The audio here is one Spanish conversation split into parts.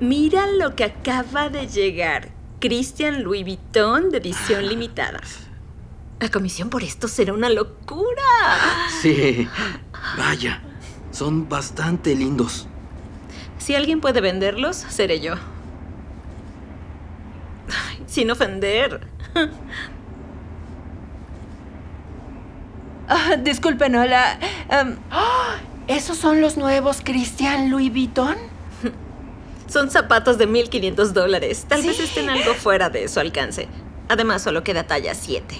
Mira lo que acaba de llegar. Christian Louis Vuitton de edición limitada. La comisión por esto será una locura. Sí. Vaya. Son bastante lindos. Si alguien puede venderlos, seré yo. sin ofender. Ah, disculpen, hola. Em, ¡ah! ¿Esos son los nuevos Christian Louis Vuitton? Son zapatos de 1500 dólares. Tal vez estén algo fuera de su alcance. Además, solo queda talla 7.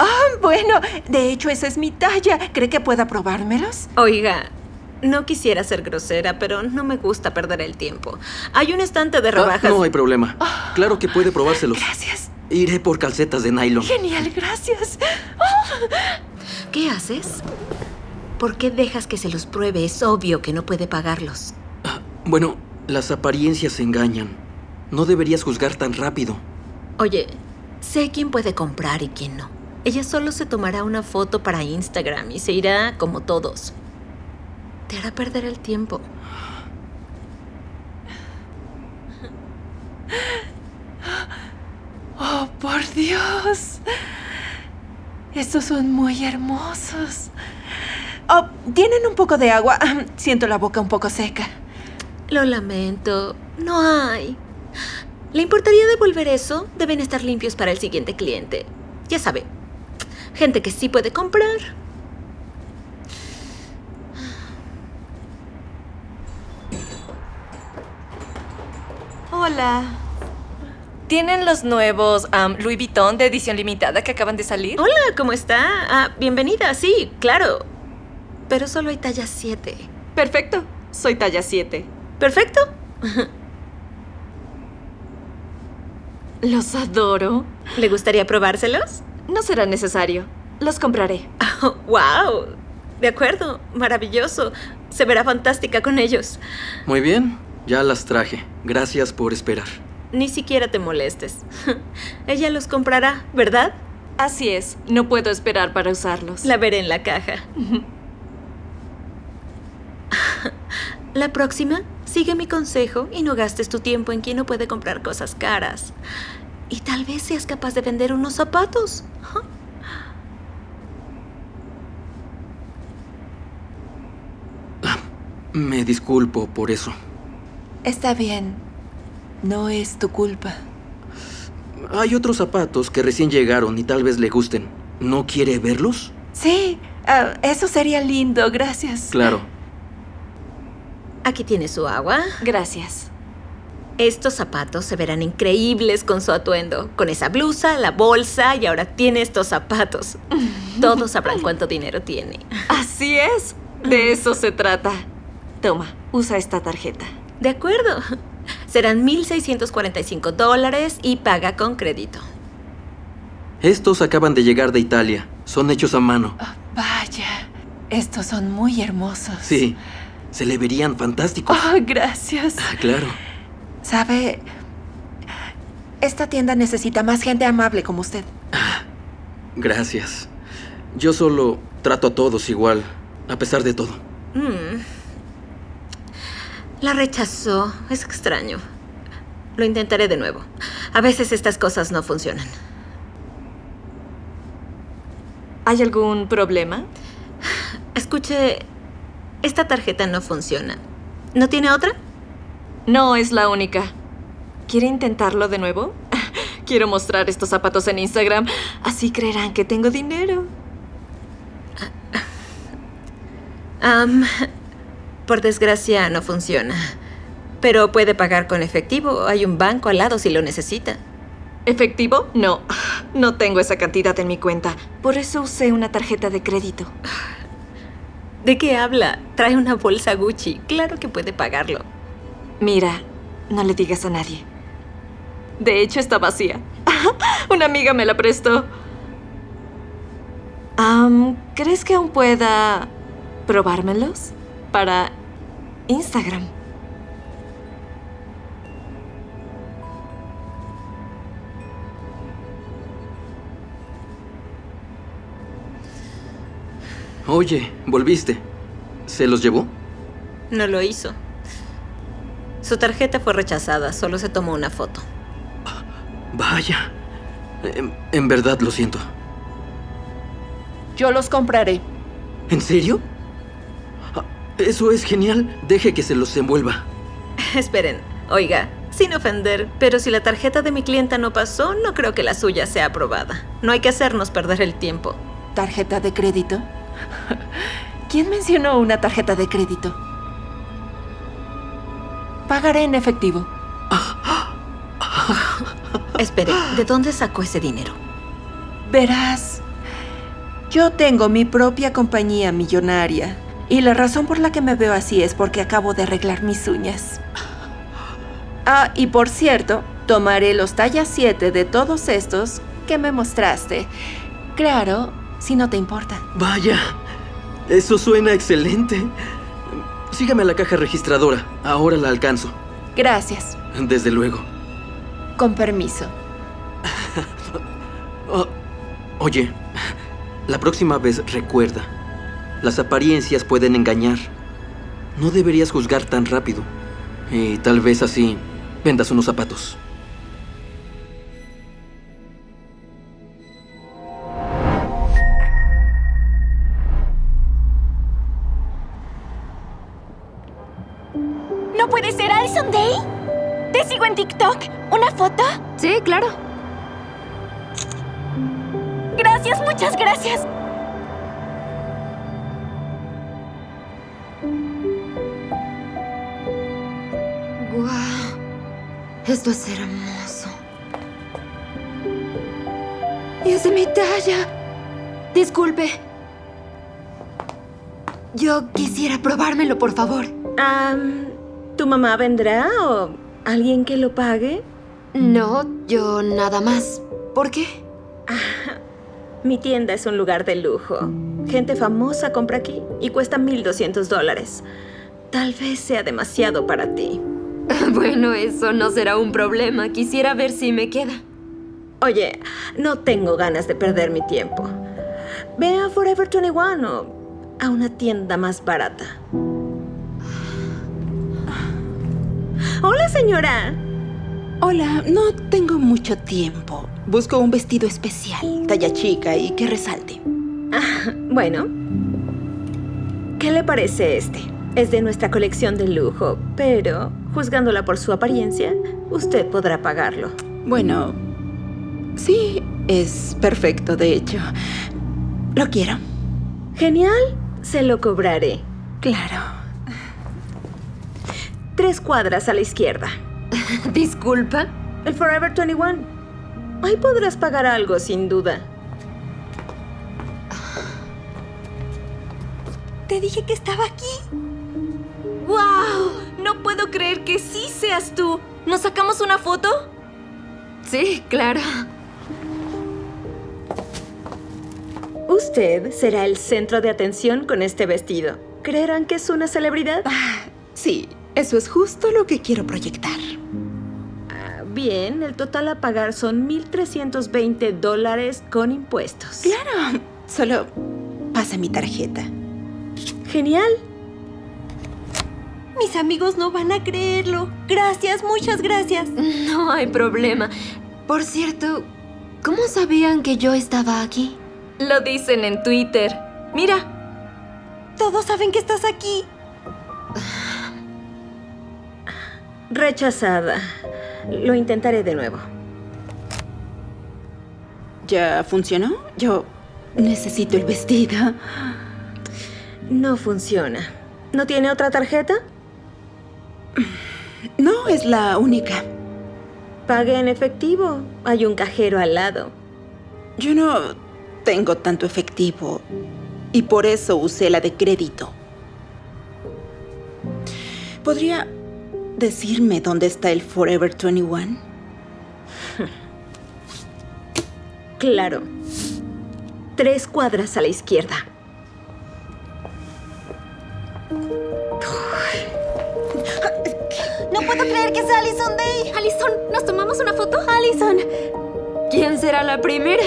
Ah, bueno, de hecho esa es mi talla. ¿Cree que pueda probármelos? Oiga, no quisiera ser grosera, pero no me gusta perder el tiempo. Hay un estante de Ah, rebajas. no hay problema. Claro que puede probárselos. Gracias. Iré por calcetas de nylon. Genial, gracias. ¿Qué haces? ¿Por qué dejas que se los pruebe? Es obvio que no puede pagarlos. Ah, Bueno, las apariencias engañan. No deberías juzgar tan rápido. Oye, sé quién puede comprar y quién no. Ella solo se tomará una foto para Instagram y se irá como todos. Te hará perder el tiempo. Oh, por Dios. Estos son muy hermosos. Oh, ¿tienen un poco de agua? Siento la boca un poco seca. Lo lamento, no hay. ¿Le importaría devolver eso? Deben estar limpios para el siguiente cliente. Ya sabe, gente que sí puede comprar. Hola. ¿Tienen los nuevos Louis Vuitton de edición limitada que acaban de salir? Hola, ¿cómo está? Ah, bienvenida, sí, claro. Pero solo hay talla 7. Perfecto. Soy talla 7. ¿Perfecto? Los adoro. ¿Le gustaría probárselos? No será necesario. Los compraré. Oh, ¡Wow! De acuerdo, maravilloso. Se verá fantástica con ellos. Muy bien, ya las traje. Gracias por esperar. Ni siquiera te molestes. Ella los comprará, ¿verdad? Así es. No puedo esperar para usarlos. La veré en la caja. La próxima, sigue mi consejo y no gastes tu tiempo en quien no puede comprar cosas caras. Y tal vez seas capaz de vender unos zapatos. Me disculpo por eso. Está bien. No es tu culpa. Hay otros zapatos que recién llegaron y tal vez le gusten. ¿No quiere verlos? Sí, ah, eso sería lindo, gracias. Claro. Aquí tiene su agua. Gracias. Estos zapatos se verán increíbles con su atuendo, con esa blusa, la bolsa y ahora tiene estos zapatos. Todos sabrán cuánto dinero tiene. Así es. De eso se trata. Toma, usa esta tarjeta. De acuerdo. Serán 1.645 dólares y paga con crédito. Estos acaban de llegar de Italia. Son hechos a mano. Ah, vaya, estos son muy hermosos. Sí, se le verían fantásticos. Oh, gracias. Ah, claro. ¿Sabe? Esta tienda necesita más gente amable como usted. Gracias. Yo solo trato a todos igual, a pesar de todo. Mm. La rechazó. Es extraño. Lo intentaré de nuevo. A veces estas cosas no funcionan. ¿Hay algún problema? Escuche, esta tarjeta no funciona. ¿No tiene otra? No es la única. ¿Quiere intentarlo de nuevo? Quiero mostrar estos zapatos en Instagram. Así creerán que tengo dinero. Am, por desgracia no funciona. Pero puede pagar con efectivo. Hay un banco al lado si lo necesita. ¿Efectivo? No. No tengo esa cantidad en mi cuenta. Por eso usé una tarjeta de crédito. ¿De qué habla? Trae una bolsa Gucci. Claro que puede pagarlo. Mira, no le digas a nadie. De hecho, está vacía. Una amiga me la prestó. ¿Crees que aún pueda probármelos? Para Instagram. Oye, volviste. ¿Se los llevó? No lo hizo. Su tarjeta fue rechazada, solo se tomó una foto. Vaya. En, en verdad lo siento. Yo los compraré. ¿En serio? Ah, Eso es genial. Deje que se los envuelva. Esperen, oiga, sin ofender, pero si la tarjeta de mi clienta no pasó, no creo que la suya sea aprobada. No hay que hacernos perder el tiempo. ¿Tarjeta de crédito? ¿Quién mencionó una tarjeta de crédito? Pagaré en efectivo. Espere, ¿de dónde sacó ese dinero? Verás, yo tengo mi propia compañía millonaria. Y la razón por la que me veo así es porque acabo de arreglar mis uñas. Ah, y por cierto, tomaré los tallas 7 de todos estos que me mostraste. Claro, si no te importa. Vaya. Eso suena excelente. Sígame a la caja registradora. Ahora la alcanzo. Gracias. Desde luego. Con permiso. Oh, oye, la próxima vez recuerda. Las apariencias pueden engañar. No deberías juzgar tan rápido. Y tal vez así vendas unos zapatos. Puede ser Alison Day? ¿Te sigo en TikTok? ¿Una foto? Sí, claro. Gracias, muchas gracias. ¡Guau! Esto es hermoso. Y es de mi talla. Disculpe. Yo quisiera probármelo, por favor. Am, ¿Tu mamá vendrá o alguien que lo pague? No, yo nada más. ¿Por qué? Mi tienda es un lugar de lujo. Gente famosa compra aquí y cuesta 1.200 dólares. Tal vez sea demasiado para ti. Bueno, eso no será un problema. Quisiera ver si me queda. Oye, no tengo ganas de perder mi tiempo. Ve a Forever 21 o a una tienda más barata. Hola, señora. Hola, no tengo mucho tiempo. Busco un vestido especial, talla chica y que resalte. Bueno, ¿qué le parece este? Es de nuestra colección de lujo, pero juzgándola por su apariencia, usted podrá pagarlo. Bueno, sí, es perfecto, de hecho. Lo quiero. Genial, se lo cobraré. Claro. Tres cuadras a la izquierda. Disculpa. El Forever 21. Ahí podrás pagar algo, sin duda. Te dije que estaba aquí. ¡Wow! No puedo creer que sí seas tú. ¿Nos sacamos una foto? Sí, claro. Usted será el centro de atención con este vestido. ¿Creerán que es una celebridad? Sí, eso es justo lo que quiero proyectar. Ah, Bien, el total a pagar son 1.320 dólares con impuestos. Claro. Solo pasa mi tarjeta. Genial. Mis amigos no van a creerlo. Gracias, muchas gracias. No hay problema. Por cierto, ¿cómo sabían que yo estaba aquí? Lo dicen en Twitter. Mira, Todos saben que estás aquí. Rechazada. Lo intentaré de nuevo. ¿Ya funcionó? Yo necesito el vestido. No funciona. ¿No tiene otra tarjeta? No es la única. Pague en efectivo. Hay un cajero al lado. Yo no tengo tanto efectivo y por eso usé la de crédito. ¿Podría decirme dónde está el Forever 21? Claro. Tres cuadras a la izquierda. No puedo creer que sea Alison Day. Alison, ¿nos tomamos una foto? Alison. ¿Quién será la primera?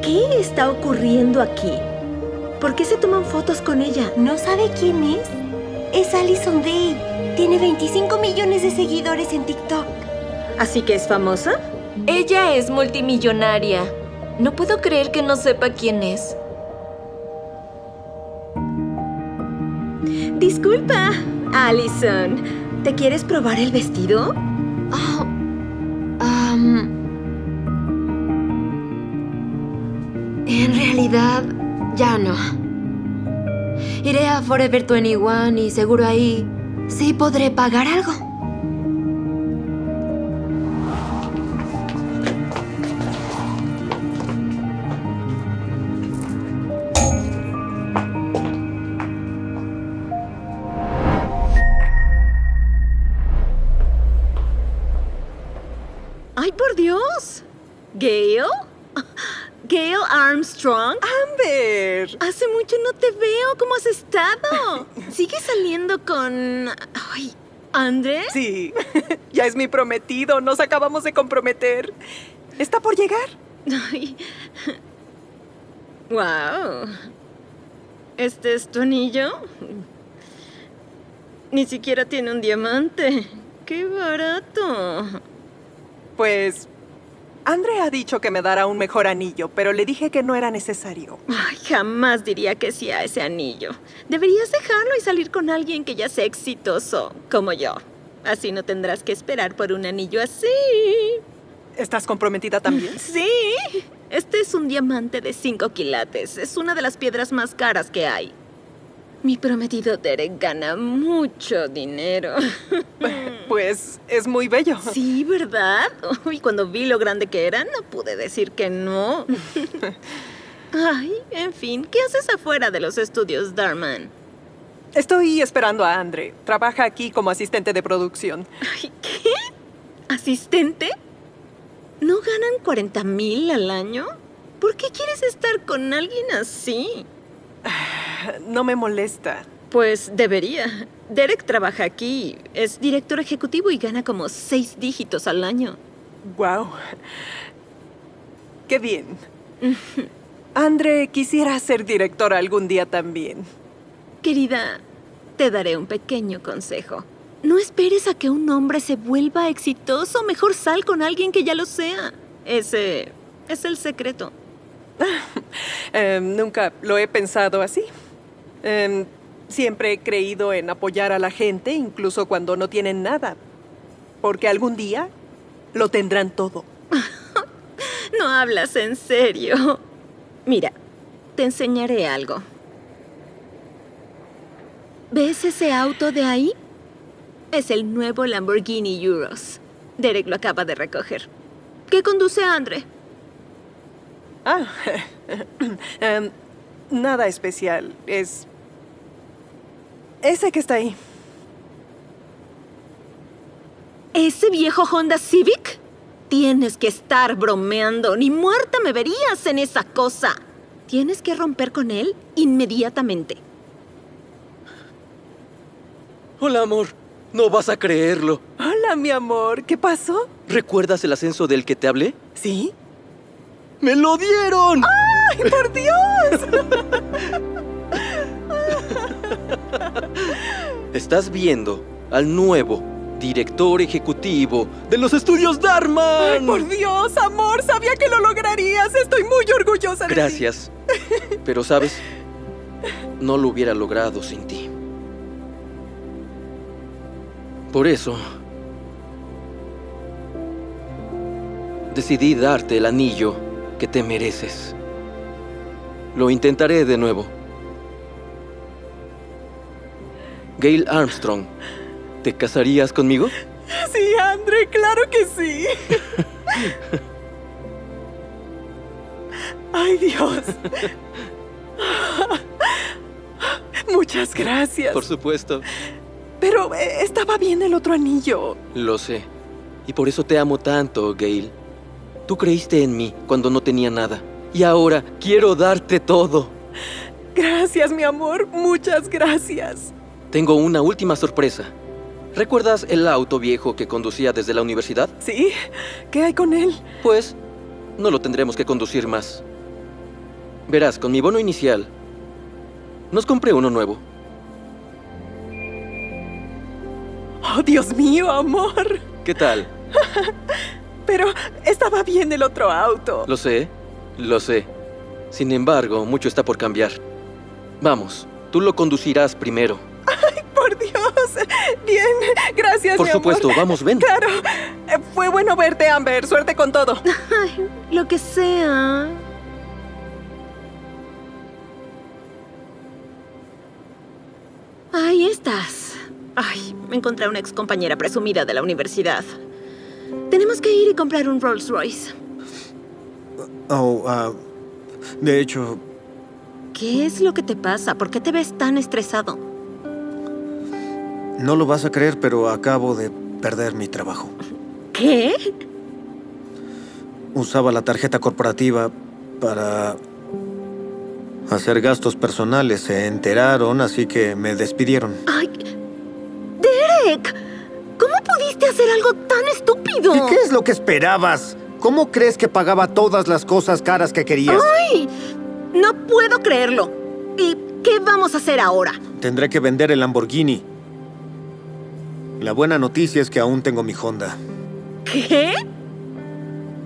¿Qué está ocurriendo aquí? ¿Por qué se toman fotos con ella? ¿No sabe quién es? Es Alison Day. Tiene 25 millones de seguidores en TikTok. ¿Así que es famosa? Ella es multimillonaria. No puedo creer que no sepa quién es. Disculpa, Allison. ¿Te quieres probar el vestido? Ya no. Iré a Forever 21 y seguro ahí sí podré pagar algo. ¡Ay, por Dios! ¿Gail? ¿Gail Armstrong? Hace mucho no te veo. ¿Cómo has estado? ¿Sigues saliendo con... Ay, ¿André? Sí, ya es mi prometido. Nos acabamos de comprometer. ¿Está por llegar? Ay. Wow. ¿Este es tu anillo? Ni siquiera tiene un diamante. ¡Qué barato! Pues... Andre ha dicho que me dará un mejor anillo, pero le dije que no era necesario. Ay, jamás diría que sí a ese anillo. Deberías dejarlo y salir con alguien que ya sea exitoso, como yo. Así no tendrás que esperar por un anillo así. ¿Estás comprometida también? Sí. Este es un diamante de 5 quilates. Es una de las piedras más caras que hay. Mi prometido Derek gana mucho dinero. Pues es muy bello. Sí, ¿verdad? Y cuando vi lo grande que era, no pude decir que no. Ay, en fin, ¿qué haces afuera de los estudios Darman? Estoy esperando a Andre. Trabaja aquí como asistente de producción. Ay, ¿Qué? ¿Asistente? ¿No ganan 40 mil al año? ¿Por qué quieres estar con alguien así? No me molesta. Pues debería. Derek trabaja aquí, es director ejecutivo y gana como seis dígitos al año. Wow. Qué bien. Andre quisiera ser director algún día también. Querida, te daré un pequeño consejo. No esperes a que un hombre se vuelva exitoso, mejor sal con alguien que ya lo sea. Ese es el secreto. Em, nunca lo he pensado así. Em, siempre he creído en apoyar a la gente, incluso cuando no tienen nada. Porque algún día lo tendrán todo. No hablas en serio. Mira, te enseñaré algo. ¿Ves ese auto de ahí? Es el nuevo Lamborghini Euros. Derek lo acaba de recoger. ¿Qué conduce a Andre? Ah, em, nada especial. Es... Ese que está ahí. ¿Ese viejo Honda Civic? Tienes que estar bromeando. Ni muerta me verías en esa cosa. Tienes que romper con él inmediatamente. Hola, amor. No vas a creerlo. Hola, mi amor. ¿Qué pasó? ¿Recuerdas el ascenso del que te hablé? ¿Sí? ¡Me lo dieron! ¡Ay, por Dios! Estás viendo al nuevo director ejecutivo de los estudios Darman. ¡Ay, por Dios, amor! Sabía que lo lograrías. Estoy muy orgullosa de ti. Gracias. Pero sabes, no lo hubiera logrado sin ti. Por eso, decidí darte el anillo que te mereces. Lo intentaré de nuevo. Gail Armstrong, ¿te casarías conmigo? Sí, Andre, claro que sí. Ay, Dios. Muchas gracias. Por supuesto. Pero eh, estaba bien el otro anillo. Lo sé. Y por eso te amo tanto, Gail. Tú creíste en mí cuando no tenía nada. Y ahora quiero darte todo. Gracias, mi amor. Muchas gracias. Tengo una última sorpresa. ¿Recuerdas el auto viejo que conducía desde la universidad? ¿Sí? ¿Qué hay con él? Pues no lo tendremos que conducir más. Verás, con mi bono inicial, Nos compré uno nuevo. Oh, Dios mío, amor. ¿Qué tal? Pero estaba bien el otro auto. Lo sé, lo sé. Sin embargo, mucho está por cambiar. Vamos, tú lo conducirás primero. Por Dios. Bien, gracias, Por mi supuesto, amor. vamos, ven. Claro. Eh, Fue bueno verte, Amber. Suerte con todo. Ay, lo que sea. Ahí estás. Ay, me encontré a una ex compañera presumida de la universidad. Tenemos que ir y comprar un Rolls Royce. Oh, ah, de hecho, ¿Qué es lo que te pasa? ¿Por qué te ves tan estresado? No lo vas a creer, pero acabo de perder mi trabajo. ¿Qué? Usaba la tarjeta corporativa para hacer gastos personales. Se enteraron, así que me despidieron. Ay, Derek, ¿cómo pudiste hacer algo tan estúpido? ¿Y qué es lo que esperabas? ¿Cómo crees que pagaba todas las cosas caras que querías? ¡Ay! No puedo creerlo. ¿Y qué vamos a hacer ahora? Tendré que vender el Lamborghini. La buena noticia es que aún tengo mi Honda. ¿Qué?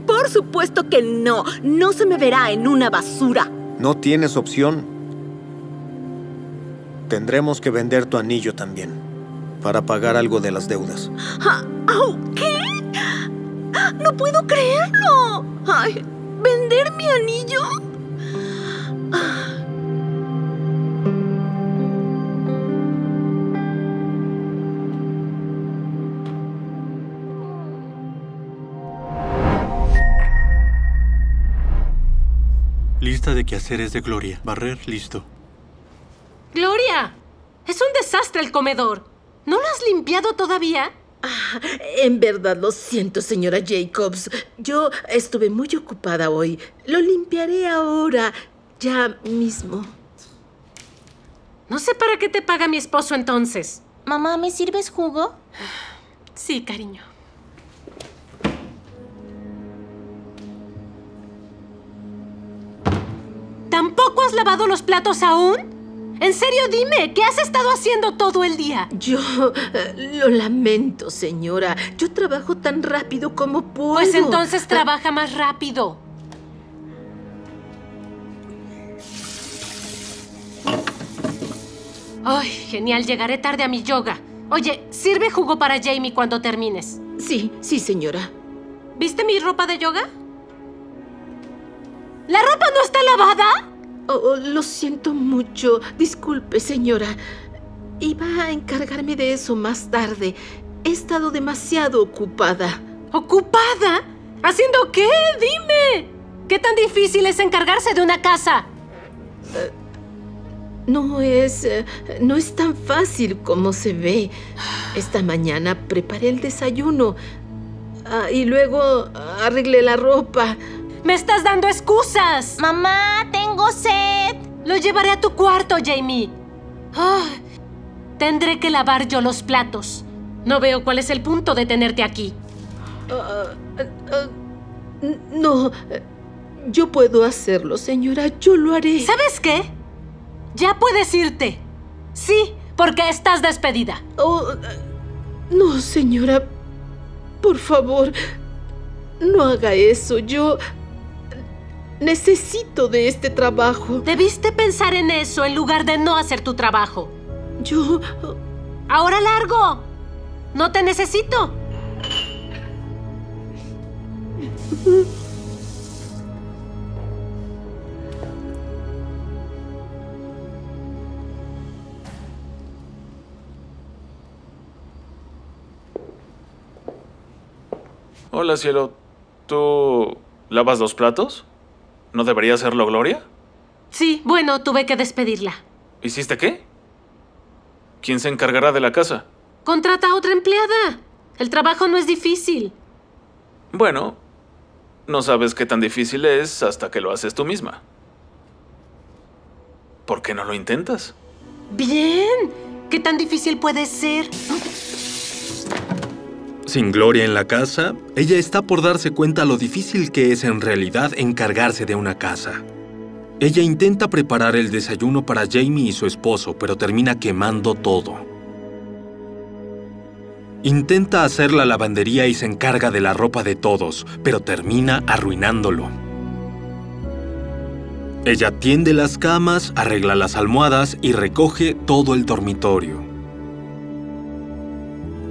Por supuesto que no. No se me verá en una basura. No tienes opción. Tendremos que vender tu anillo también, para pagar algo de las deudas. Ah, ¿Qué? No puedo creerlo. Ay, ¿vender mi anillo? De quehaceres de Gloria. Barrer, listo. Gloria, es un desastre el comedor. ¿No lo has limpiado todavía? En verdad lo siento, señora Jacobs. Yo estuve muy ocupada hoy. Lo limpiaré ahora, ya mismo. No sé para qué te paga mi esposo entonces. Mamá, ¿me sirves jugo? Sí, cariño. ¿Tampoco has lavado los platos aún? En serio, dime, ¿qué has estado haciendo todo el día? Yo eh, lo lamento, señora. Yo trabajo tan rápido como puedo. Pues entonces trabaja más rápido. Ay, genial, llegaré tarde a mi yoga. Oye, sirve jugo para Jamie cuando termines. Sí, sí, señora. ¿Viste mi ropa de yoga? ¿La ropa no está lavada? Oh, lo siento mucho. Disculpe, señora. Iba a encargarme de eso más tarde. He estado demasiado ocupada. ¿Ocupada? ¿Haciendo qué? Dime. ¿Qué tan difícil es encargarse de una casa? No es. eh, no es tan fácil como se ve. Esta mañana preparé el desayuno. ah, y luego arreglé la ropa. ¡Me estás dando excusas! Mamá, tengo sed. Lo llevaré a tu cuarto, Jamie. Ah, tendré que lavar yo los platos. No veo cuál es el punto de tenerte aquí. Ah, ah, no. Yo puedo hacerlo, señora. Yo lo haré. ¿Sabes qué? Ya puedes irte. Sí, porque estás despedida. Oh, no, señora. Por favor, no haga eso. Yo necesito de este trabajo. Debiste pensar en eso en lugar de no hacer tu trabajo. Yo... Ahora largo. No te necesito. Hola, cielo. ¿Tú lavas los platos? ¿No debería hacerlo Gloria? Sí, bueno, tuve que despedirla. ¿Hiciste qué? ¿Quién se encargará de la casa? Contrata a otra empleada. El trabajo no es difícil. Bueno, no sabes qué tan difícil es hasta que lo haces tú misma. ¿Por qué no lo intentas? Bien. ¿Qué tan difícil puede ser? Sin Gloria en la casa, ella está por darse cuenta lo difícil que es en realidad encargarse de una casa. Ella intenta preparar el desayuno para Jamie y su esposo, pero termina quemando todo. Intenta hacer la lavandería y se encarga de la ropa de todos, pero termina arruinándolo. Ella tiende las camas, arregla las almohadas y recoge todo el dormitorio.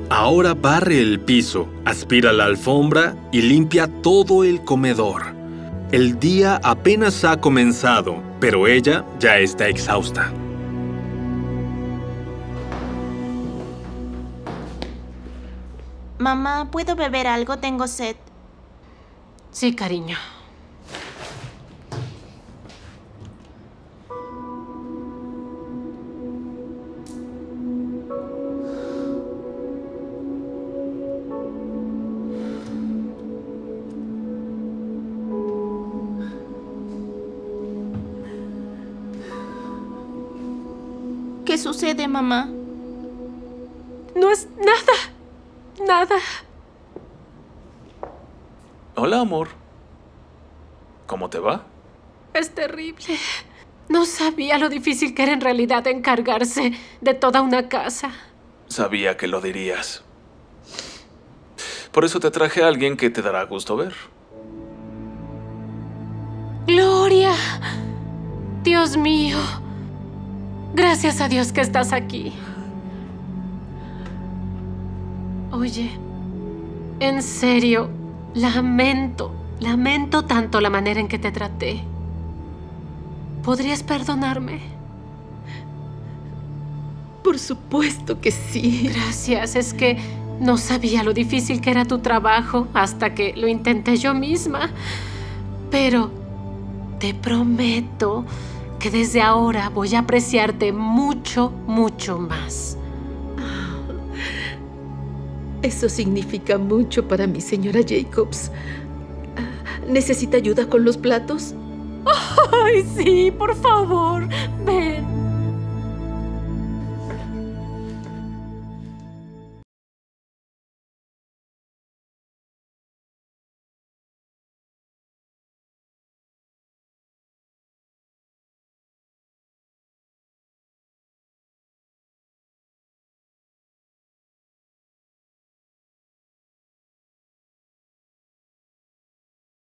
Ahora barre el piso, aspira la alfombra y limpia todo el comedor. El día apenas ha comenzado, pero ella ya está exhausta. Mamá, ¿puedo beber algo? Tengo sed. Sí, cariño. Sucede, mamá? No es nada. Nada. Hola, amor. ¿Cómo te va? Es terrible. No sabía lo difícil que era en realidad encargarse de toda una casa. Sabía que lo dirías. Por eso te traje a alguien que te dará gusto ver. Gloria. Dios mío. Gracias a Dios que estás aquí. Oye, en serio, lamento, lamento tanto la manera en que te traté. ¿Podrías perdonarme? Por supuesto que sí. Gracias, es que no sabía lo difícil que era tu trabajo hasta que lo intenté yo misma. Pero te prometo que desde ahora voy a apreciarte mucho, mucho más. Eso significa mucho para mí, señora Jacobs. Ah, ¿Necesita ayuda con los platos? ¡Ay, sí! Por favor, ven.